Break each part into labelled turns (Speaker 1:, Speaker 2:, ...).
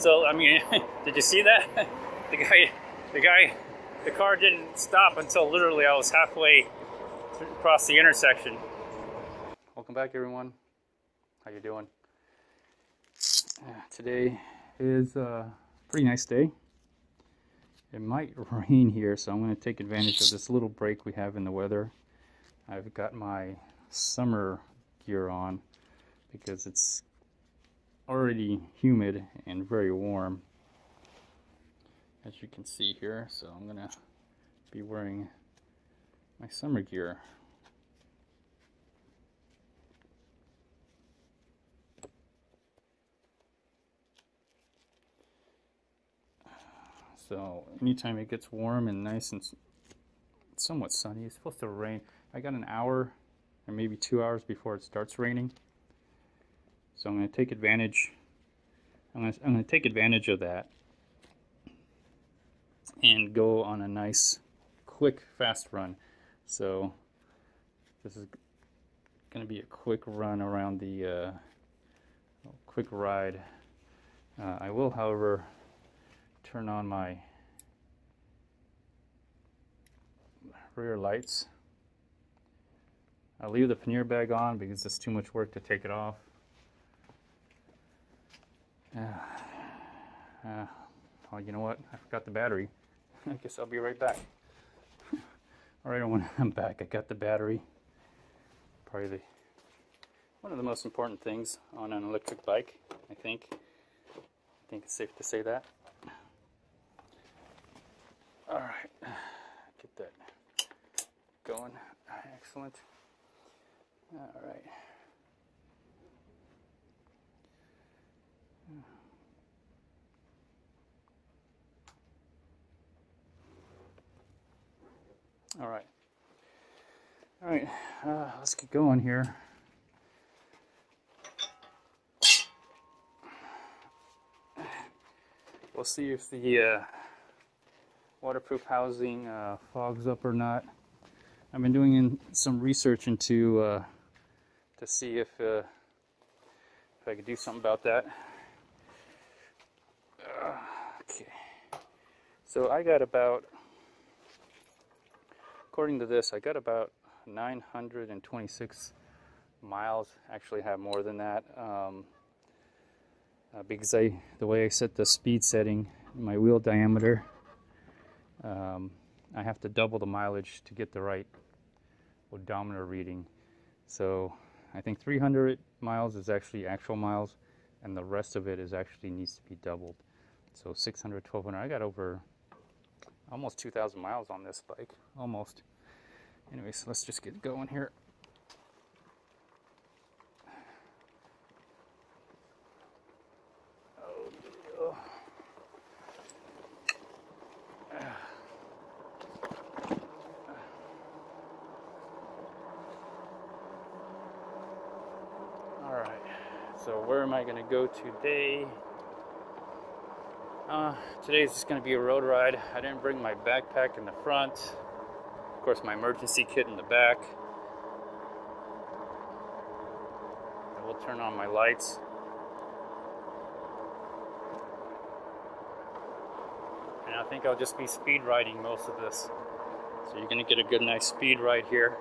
Speaker 1: So I mean, did you see that? The guy, the guy, the car didn't stop until literally I was halfway across the intersection. Welcome back, everyone. How you doing? Ah, today is a pretty nice day. It might rain here, so I'm going to take advantage of this little break we have in the weather. I've got my summer gear on because it's already humid and very warm as you can see here. So I'm gonna be wearing my summer gear. So anytime it gets warm and nice and somewhat sunny it's supposed to rain. I got an hour or maybe two hours before it starts raining so I'm going to take advantage I'm going to, I'm going to take advantage of that and go on a nice quick fast run. So this is going to be a quick run around the uh, quick ride. Uh, I will however turn on my rear lights. I'll leave the pannier bag on because it's too much work to take it off uh, uh, oh, you know what? I forgot the battery. I guess I'll be right back. All right, everyone, I'm back. I got the battery. Probably the, one of the most important things on an electric bike, I think. I think it's safe to say that. All right, get that going. Excellent. All right. All right. All right, uh, let's get going here. We'll see if the uh, waterproof housing uh, fogs up or not. I've been doing some research into uh, to see if uh, if I could do something about that. Uh, okay, so I got about according to this, I got about 926 miles. Actually, have more than that um, uh, because I the way I set the speed setting, my wheel diameter, um, I have to double the mileage to get the right odometer reading. So I think 300 miles is actually actual miles, and the rest of it is actually needs to be doubled. So 600, 1200. I got over almost 2,000 miles on this bike, almost. Anyways, let's just get going here. Alright, so where am I going to go today? Uh, today's just going to be a road ride. I didn't bring my backpack in the front. Of course, my emergency kit in the back. I will turn on my lights. And I think I'll just be speed riding most of this. So you're going to get a good nice speed ride here.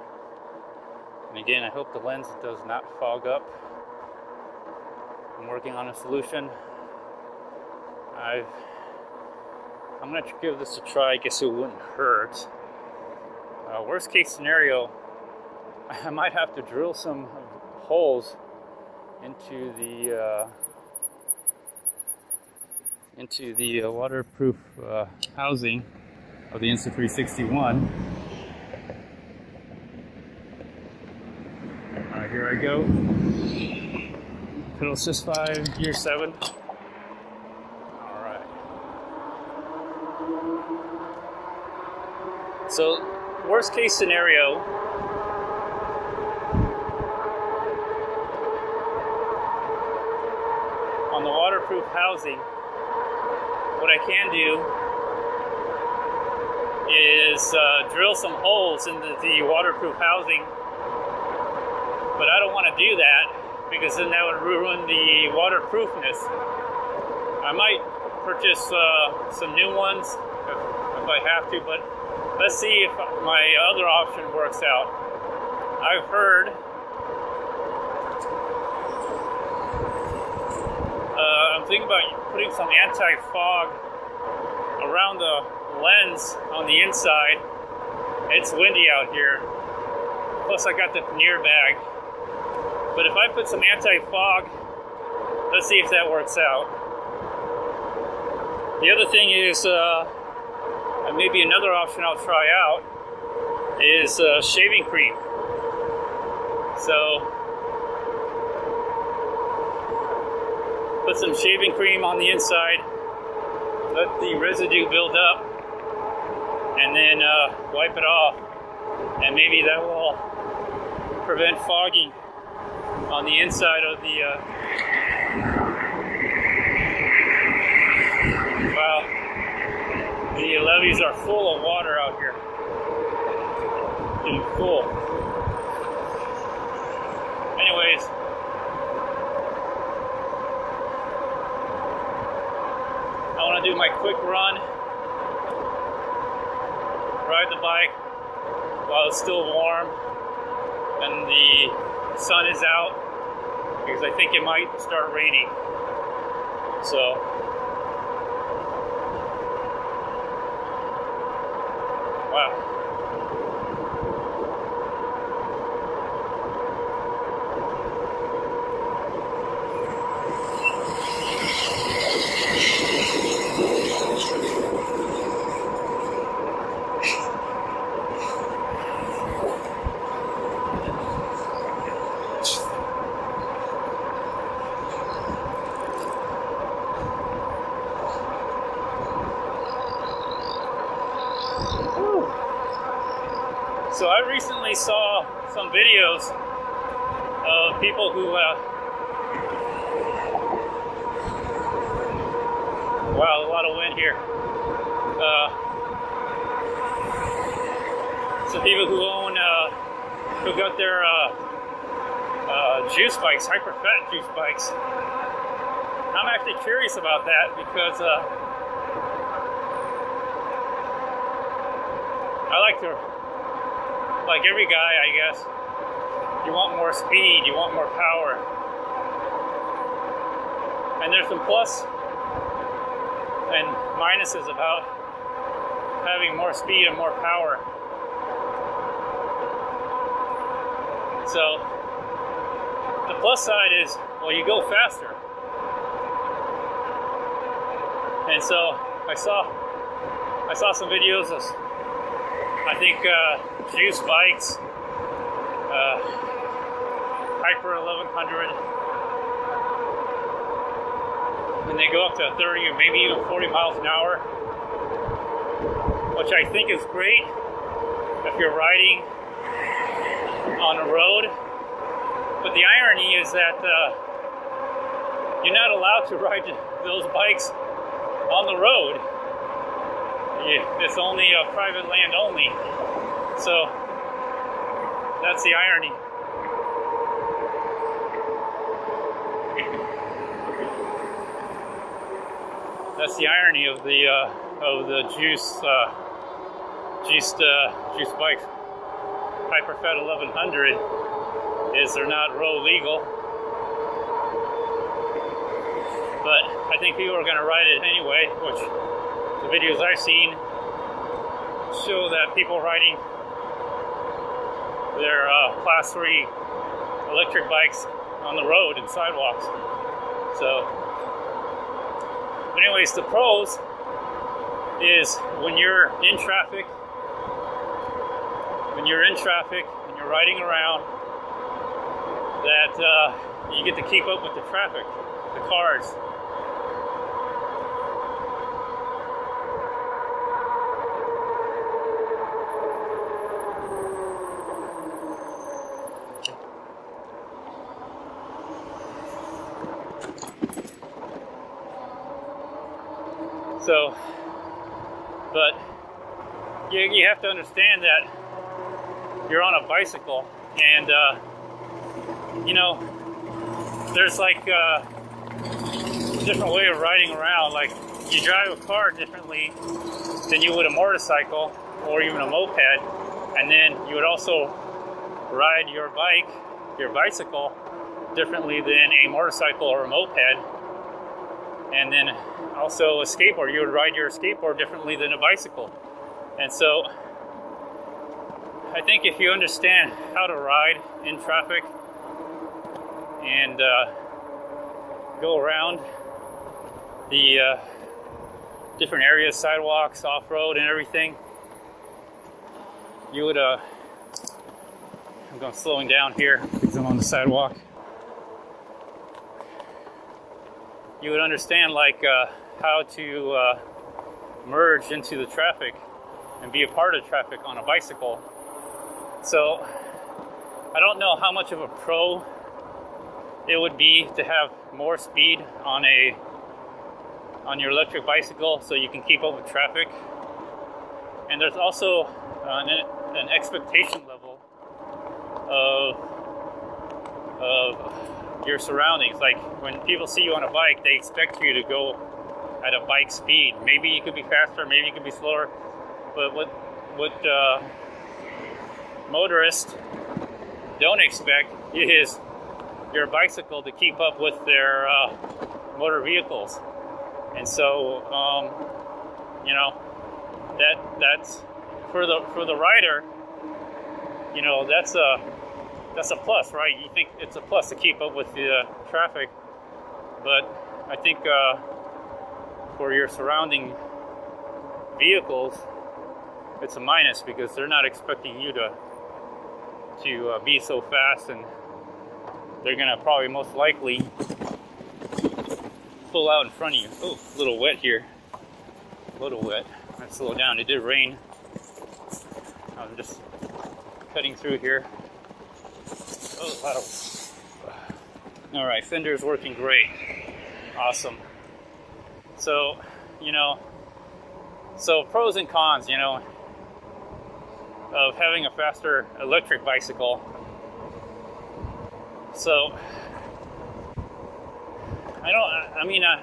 Speaker 1: And again, I hope the lens does not fog up. I'm working on a solution. I've, I'm gonna give this a try. I guess it wouldn't hurt. Uh, worst case scenario, I might have to drill some holes into the uh, into the uh, waterproof uh, housing of the Insta360 One. Alright, here I go. Pedal Assist 5, Gear 7. So, worst case scenario, on the waterproof housing, what I can do is uh, drill some holes into the waterproof housing, but I don't want to do that because then that would ruin the waterproofness. I might purchase uh, some new ones if, if I have to, but let's see if my other option works out. I've heard uh, I'm thinking about putting some anti-fog around the lens on the inside. It's windy out here. Plus I got the pannier bag. But if I put some anti-fog, let's see if that works out. The other thing is, uh, maybe another option I'll try out is uh, shaving cream. So, put some shaving cream on the inside, let the residue build up, and then uh, wipe it off. And maybe that will prevent fogging on the inside of the. Uh... wow, levees are full of water out here. Full. Anyways. I want to do my quick run, ride the bike while it's still warm and the sun is out because I think it might start raining. So, wow. So I recently saw some videos of people who, uh, wow, a lot of wind here. Uh, some people who own, uh, who got their uh, uh, juice bikes, hyper fat juice bikes. I'm actually curious about that because uh, I like to like every guy, I guess, you want more speed, you want more power. And there's some plus and minuses about having more speed and more power. So, the plus side is, well, you go faster. And so, I saw, I saw some videos of, I think, uh, juice bikes, uh, Hyper 1100, and they go up to 30 or maybe even 40 miles an hour, which I think is great if you're riding on a road. But the irony is that uh, you're not allowed to ride those bikes on the road. It's only a private land only. So that's the irony. That's the irony of the uh, of the juice uh, juiced uh, juice bikes. HyperFat 1100 is they're not road legal, but I think people are going to ride it anyway. Which the videos I've seen show that people riding their uh, class three electric bikes on the road and sidewalks. So, but anyways, the pros is when you're in traffic, when you're in traffic and you're riding around, that uh, you get to keep up with the traffic, the cars. So, but you, have to understand that you're on a bicycle and, uh, you know, there's like, a different way of riding around. Like you drive a car differently than you would a motorcycle or even a moped, and then you would also ride your bike, your bicycle, differently than a motorcycle or a moped. And then also a skateboard, you would ride your skateboard differently than a bicycle. And so I think if you understand how to ride in traffic and uh, go around the uh, different areas, sidewalks, off-road and everything, you would, uh, I'm going slowing down here because I'm on the sidewalk. You would understand like uh, how to uh, merge into the traffic and be a part of traffic on a bicycle. So I don't know how much of a pro it would be to have more speed on a on your electric bicycle so you can keep up with traffic. And there's also an, an expectation level of of your surroundings. Like when people see you on a bike, they expect you to go at a bike speed. Maybe you could be faster, maybe you could be slower, but what what uh, motorists don't expect is your bicycle to keep up with their uh, motor vehicles. And so, um, you know, that that's for the for the rider. You know, that's a that's a plus, right? You think it's a plus to keep up with the uh, traffic, but I think uh, for your surrounding vehicles, it's a minus because they're not expecting you to to uh, be so fast and they're gonna probably most likely pull out in front of you. Oh, a little wet here. A little wet. Let's slow down. It did rain. I'm just cutting through here. Oh, of. All right, fender's working great. Awesome. So, you know, so pros and cons, you know, of having a faster electric bicycle. So, I don't. I mean, uh,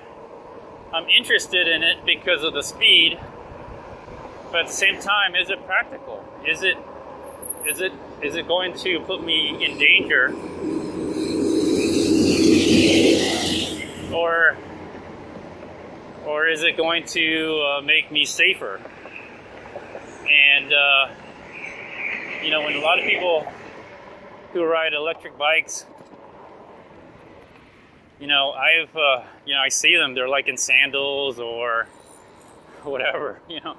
Speaker 1: I'm interested in it because of the speed, but at the same time, is it practical? Is it? Is it? Is it going to put me in danger? Or, or is it going to uh, make me safer? And uh, you know, when a lot of people who ride electric bikes you know, I've, uh, you know, I see them, they're like in sandals or whatever, you know.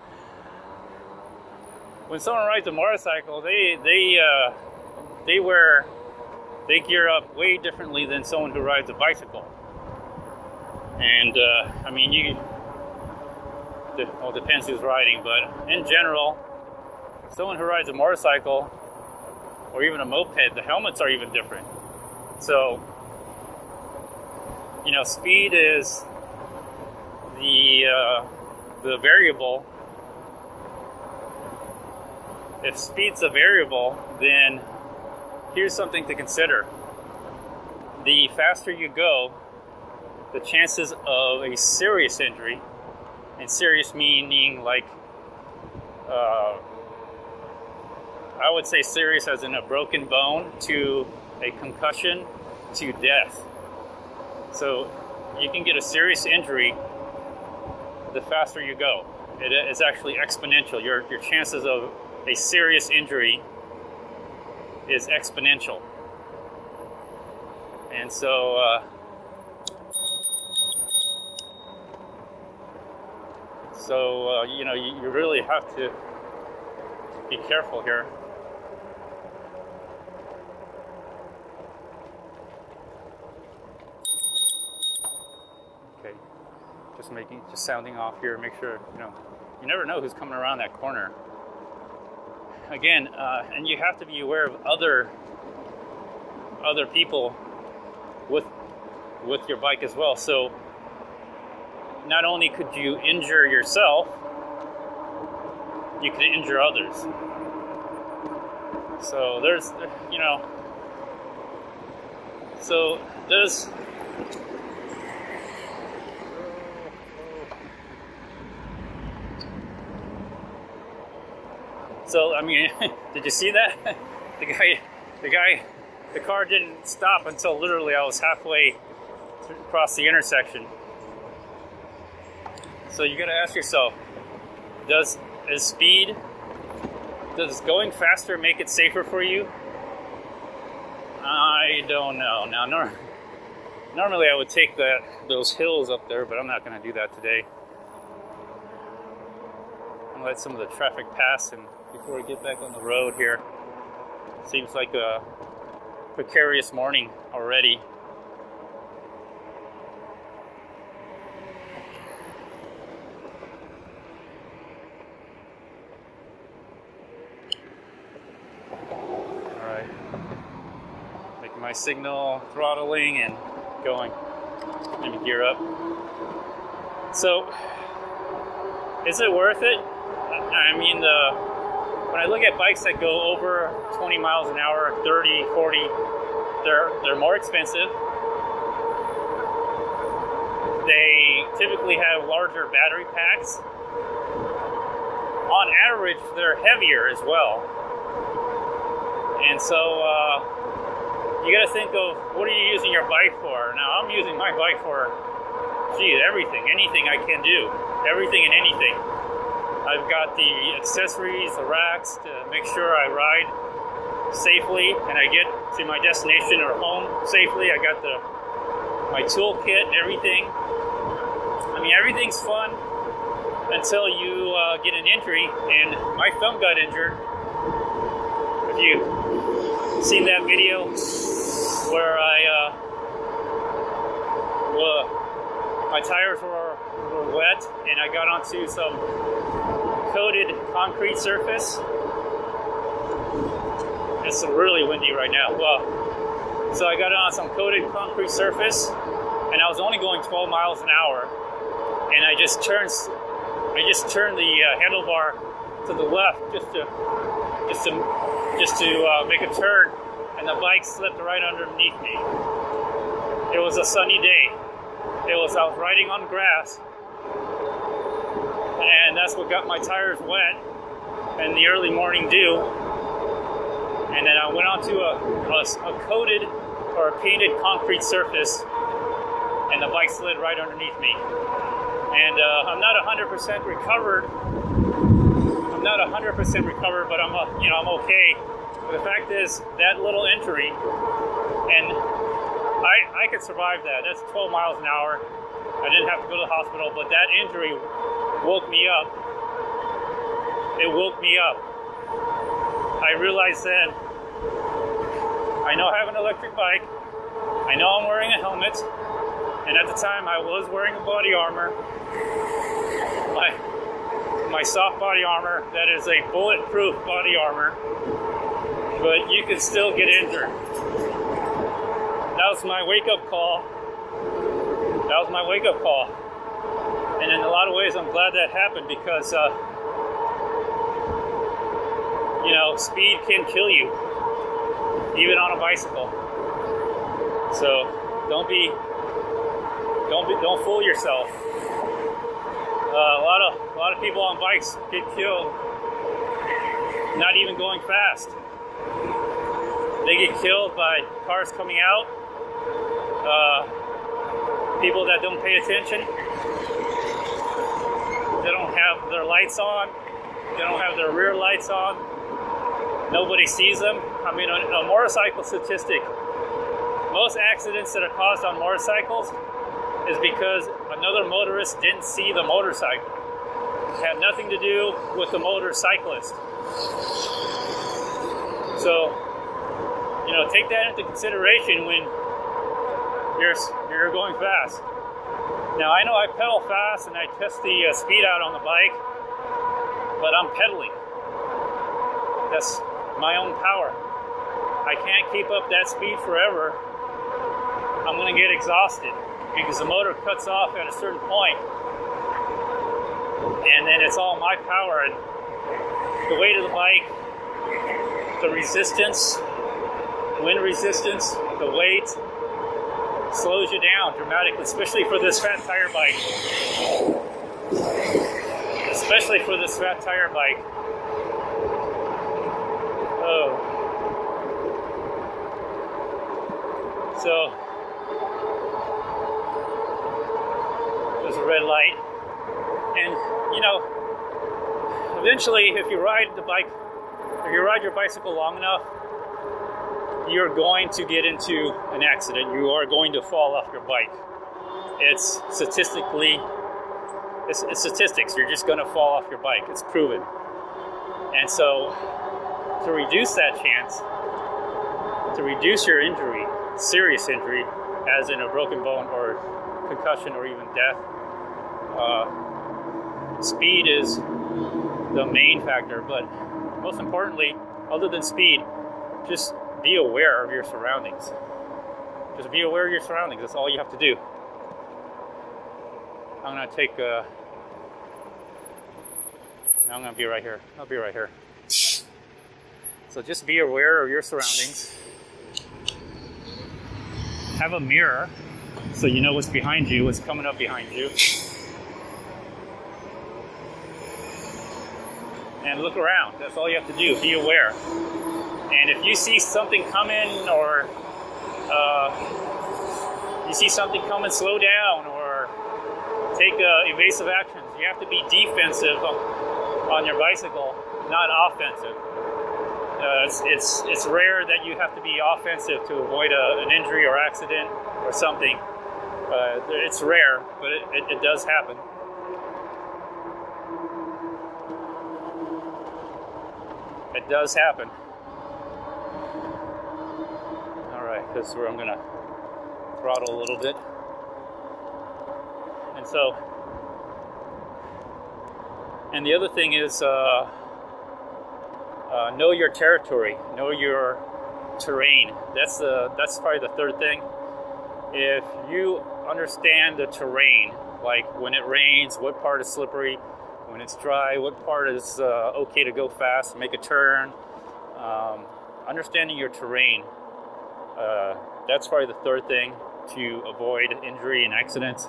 Speaker 1: When someone rides a motorcycle, they, they, uh, they wear, they gear up way differently than someone who rides a bicycle. And, uh, I mean, you, well, depends who's riding, but in general, someone who rides a motorcycle or even a moped, the helmets are even different. So, you know, speed is the uh, the variable. If speed's a variable, then here's something to consider. The faster you go, the chances of a serious injury, and serious meaning like, uh, I would say serious as in a broken bone, to a concussion, to death so you can get a serious injury the faster you go. It is actually exponential. Your, your chances of a serious injury is exponential. And so, uh, so uh, you know, you, you really have to be careful here. Just making, just sounding off here, make sure, you know, you never know who's coming around that corner. Again, uh, and you have to be aware of other, other people with, with your bike as well. So not only could you injure yourself, you could injure others. So there's, you know, so there's So I mean, did you see that? The guy, the guy, the car didn't stop until literally I was halfway across the intersection. So you got to ask yourself: Does is speed? Does going faster make it safer for you? I don't know. Now, nor normally I would take that those hills up there, but I'm not going to do that today. I'm gonna let some of the traffic pass and before we get back on the road here. Seems like a precarious morning already. Alright. Making my signal, throttling and going. Maybe gear up. So, is it worth it? I mean, the when I look at bikes that go over 20 miles an hour, 30, 40, they're they're more expensive. They typically have larger battery packs. On average, they're heavier as well. And so uh, you got to think of what are you using your bike for? Now I'm using my bike for, geez, everything, anything I can do, everything and anything. I've got the accessories, the racks to make sure I ride safely and I get to my destination or home safely. I got the my toolkit and everything. I mean, everything's fun until you uh, get an injury, and my thumb got injured. If you seen that video where I, uh, well, my tires were, were wet and I got onto some coated concrete surface. It's really windy right now. Well, so I got on some coated concrete surface, and I was only going 12 miles an hour, and I just turned, I just turned the uh, handlebar to the left just to, just to, just to uh, make a turn, and the bike slipped right underneath me. It was a sunny day. It was I was riding on grass, and that's what got my tires wet in the early morning dew. And then I went onto a, a, a coated or a painted concrete surface, and the bike slid right underneath me. And uh, I'm not 100% recovered. I'm not 100% recovered, but I'm, uh, you know, I'm okay. But the fact is, that little injury, and I, I could survive that. That's 12 miles an hour. I didn't have to go to the hospital, but that injury woke me up. It woke me up. I realized then I know I have an electric bike. I know I'm wearing a helmet. And at the time I was wearing a body armor. My my soft body armor that is a bulletproof body armor. But you can still get injured. That was my wake up call. That was my wake up call. And in a lot of ways, I'm glad that happened because, uh, you know, speed can kill you, even on a bicycle. So don't be, don't be, don't fool yourself. Uh, a lot of a lot of people on bikes get killed, not even going fast. They get killed by cars coming out, uh, people that don't pay attention. They don't have their lights on. They don't have their rear lights on. Nobody sees them. I mean, a, a motorcycle statistic, most accidents that are caused on motorcycles is because another motorist didn't see the motorcycle. It had nothing to do with the motorcyclist. So, you know, take that into consideration when you're you're going fast. Now I know I pedal fast and I test the uh, speed out on the bike, but I'm pedaling. That's my own power. I can't keep up that speed forever. I'm gonna get exhausted because the motor cuts off at a certain point, and then it's all my power and the weight of the bike, the resistance, wind resistance, the weight, slows you down dramatically, especially for this fat tire bike. Especially for this fat tire bike. Oh. So there's a red light. And you know, eventually if you ride the bike if you ride your bicycle long enough, you're going to get into an accident. You are going to fall off your bike. It's statistically, it's, it's statistics. You're just going to fall off your bike. It's proven. And so, to reduce that chance, to reduce your injury, serious injury, as in a broken bone or concussion or even death, uh, speed is the main factor. But most importantly, other than speed, just be aware of your surroundings. Just be aware of your surroundings. That's all you have to do. I'm gonna take. I'm gonna be right here. I'll be right here. So just be aware of your surroundings. Have a mirror so you know what's behind you, what's coming up behind you. And look around. That's all you have to do. Be aware. And if you see something coming or uh, you see something coming, slow down or take uh, evasive actions. You have to be defensive on your bicycle, not offensive. Uh, it's, it's, it's rare that you have to be offensive to avoid a, an injury or accident or something. Uh, it's rare, but it, it, it does happen. It does happen. All right, this is where I'm to throttle a little bit. And so, and the other thing is uh, uh, know your territory, know your terrain. That's the that's probably the third thing. If you understand the terrain, like when it rains, what part is slippery, when it's dry, what part is uh, okay to go fast, make a turn. Um, understanding your terrain uh, that's probably the third thing to avoid injury and accidents.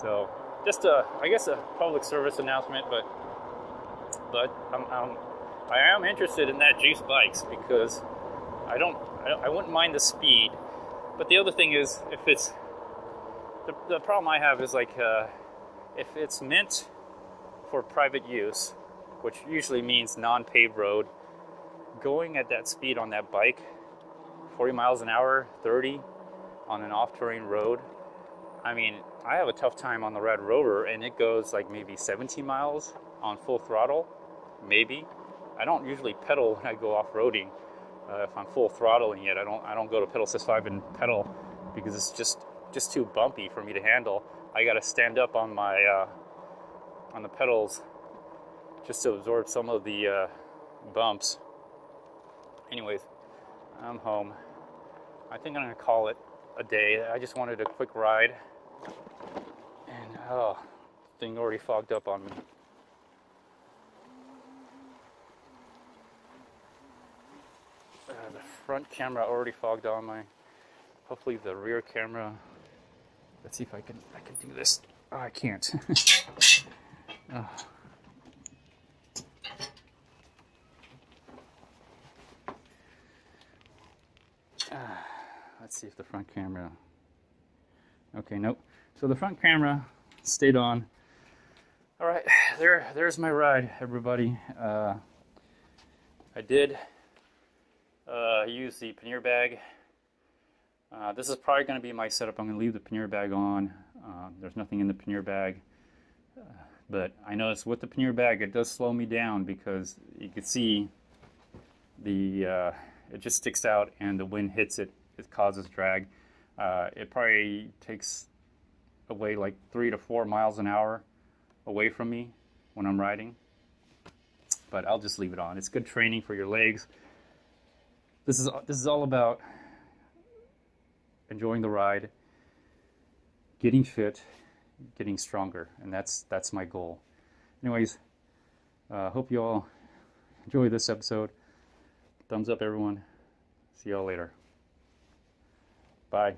Speaker 1: So, just a, I guess a public service announcement, but but I'm, I'm I am interested in that juice bikes because I don't, I I wouldn't mind the speed, but the other thing is if it's the, the problem I have is like uh, if it's meant for private use, which usually means non-paved road, going at that speed on that bike, 40 miles an hour, 30 on an off-terrain road, I mean, I have a tough time on the RadRover and it goes like maybe 17 miles on full throttle, maybe. I don't usually pedal when I go off-roading. Uh, if I'm full throttling it, I don't I don't go to pedal assist 5 and pedal because it's just just too bumpy for me to handle. I got to stand up on my uh, on the pedals just to absorb some of the uh, bumps anyways, I'm home. I think I'm gonna call it a day. I just wanted a quick ride. And oh, thing already fogged up on me. Uh, the front camera already fogged on my. Hopefully the rear camera. Let's see if I can I can do this. Oh, I can't. oh. Let's see if the front camera. Okay, nope. So the front camera stayed on. All right, there, there's my ride, everybody. Uh, I did uh, use the pannier bag. Uh, this is probably going to be my setup. I'm going to leave the pannier bag on. Uh, there's nothing in the pannier bag. Uh, but I noticed with the pannier bag, it does slow me down because you can see the uh, it just sticks out and the wind hits it it causes drag. Uh, it probably takes away like three to four miles an hour away from me when I'm riding. But I'll just leave it on. It's good training for your legs. This is this is all about enjoying the ride, getting fit, getting stronger, and that's that's my goal. Anyways, uh, hope you all enjoy this episode. Thumbs up, everyone. See y'all later. Bye.